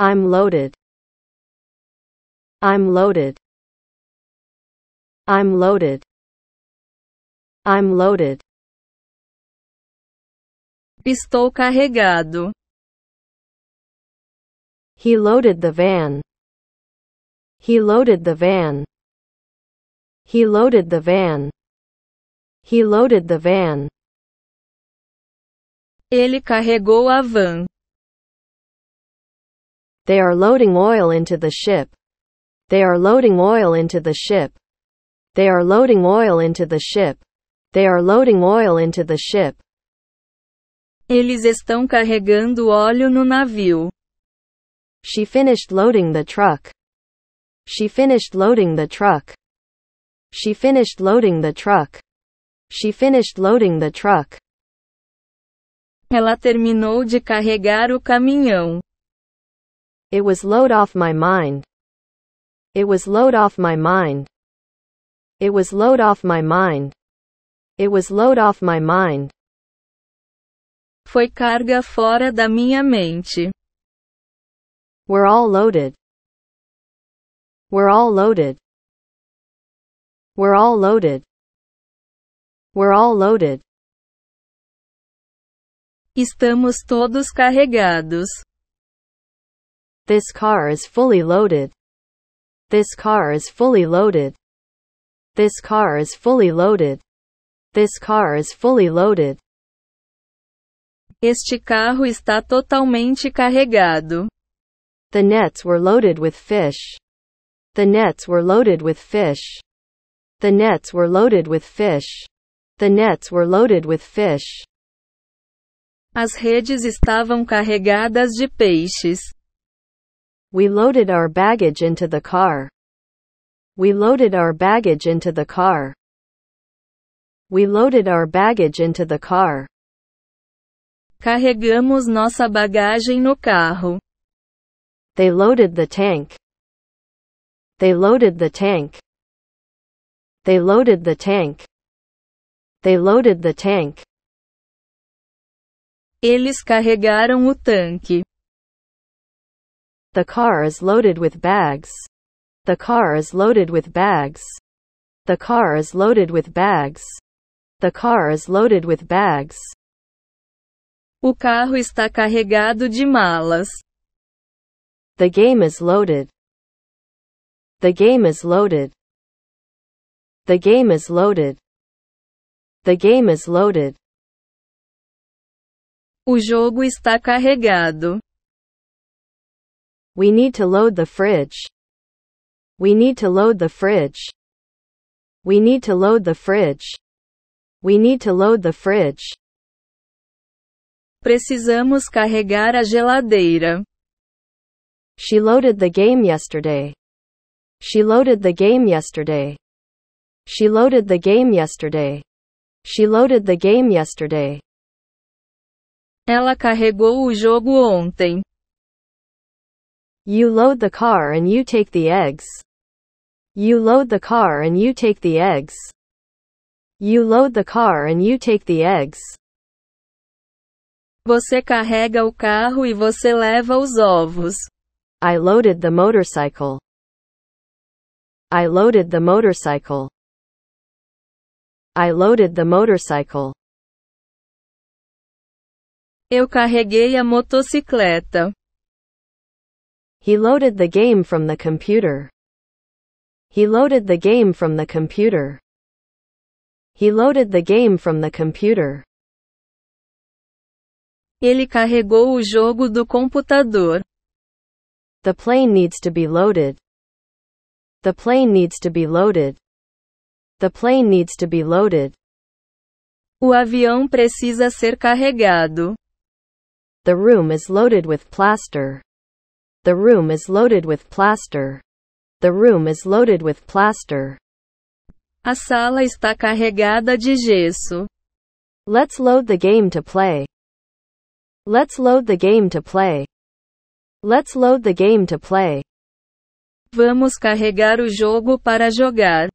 I'm loaded. I'm loaded. I'm loaded. I'm loaded. Estou carregado. He loaded the van. He loaded the van. He loaded the van. He loaded the van. Ele carregou a van. They are loading oil into the ship. They are loading oil into the ship. They are loading oil into the ship. They are loading oil into the ship. Eles estão carregando óleo no navio. She finished loading the truck. She finished loading the truck. She finished loading the truck. She finished loading the truck. Ela terminou de carregar o caminhão. It was load off my mind. It was load off my mind. It was load off my mind. It was load off my mind. Foi carga fora da minha mente. We're all loaded. We're all loaded. We're all loaded. We're all loaded. Estamos todos carregados. This car is fully loaded. This car is fully loaded. This car is fully loaded. This car is fully loaded. Este carro está totalmente carregado. The nets were loaded with fish. The nets were loaded with fish. The nets were loaded with fish. The nets were loaded with fish. As redes estavam carregadas de peixes. We loaded our baggage into the car. We loaded our baggage into the car. We loaded our baggage into the car. Carregamos nossa bagagem no carro. They loaded the tank. They loaded the tank. They loaded the tank. They loaded the tank. Eles carregaram o tanque. The car is loaded with bags. The car is loaded with bags. The car is loaded with bags. The car is loaded with bags. O carro está carregado de malas. The game is loaded. The game is loaded. The game is loaded. The game is loaded. O jogo está carregado. We need to load the fridge. We need to load the fridge. We need to load the fridge. We need to load the fridge. Precisamos carregar a geladeira. She loaded the game yesterday. She loaded the game yesterday. She loaded the game yesterday. She loaded the game yesterday. Ela carregou o jogo ontem. You load the car and you take the eggs. You load the car and you take the eggs. You load the car and you take the eggs. Você carrega o carro e você leva os ovos. I loaded the motorcycle. I loaded the motorcycle. I loaded the motorcycle. Eu carreguei a motocicleta. He loaded the game from the computer. He loaded the game from the computer. He loaded the game from the computer. Ele carregou o jogo do computador. The plane needs to be loaded. The plane needs to be loaded. The plane needs to be loaded. O avião precisa ser carregado. The room is loaded with plaster. The room is loaded with plaster. The room is loaded with plaster. A sala está carregada de gesso. Let's load the game to play. Let's load the game to play. Let's load the game to play. Vamos carregar o jogo para jogar.